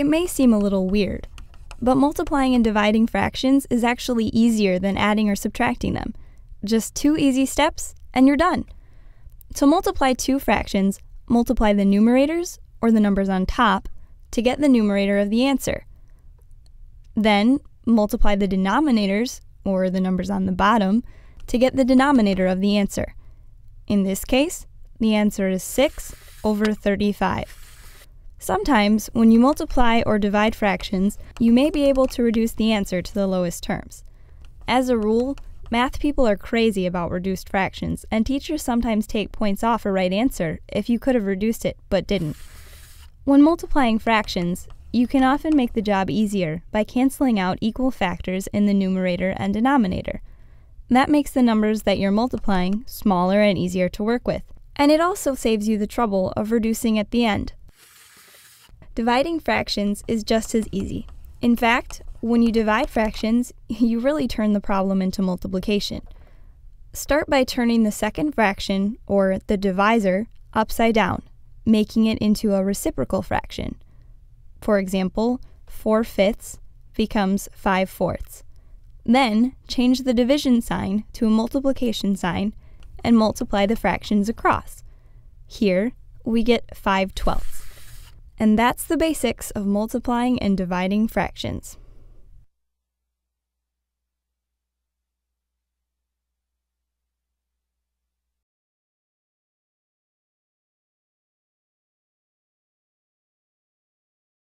It may seem a little weird, but multiplying and dividing fractions is actually easier than adding or subtracting them. Just two easy steps, and you're done. To multiply two fractions, multiply the numerators, or the numbers on top, to get the numerator of the answer. Then, multiply the denominators, or the numbers on the bottom, to get the denominator of the answer. In this case, the answer is 6 over 35. Sometimes, when you multiply or divide fractions, you may be able to reduce the answer to the lowest terms. As a rule, math people are crazy about reduced fractions, and teachers sometimes take points off a right answer if you could have reduced it but didn't. When multiplying fractions, you can often make the job easier by canceling out equal factors in the numerator and denominator. That makes the numbers that you're multiplying smaller and easier to work with. And it also saves you the trouble of reducing at the end. Dividing fractions is just as easy. In fact, when you divide fractions, you really turn the problem into multiplication. Start by turning the second fraction, or the divisor, upside down, making it into a reciprocal fraction. For example, 4 fifths becomes 5 fourths. Then change the division sign to a multiplication sign and multiply the fractions across. Here, we get 5 twelfths. And that's the basics of multiplying and dividing fractions.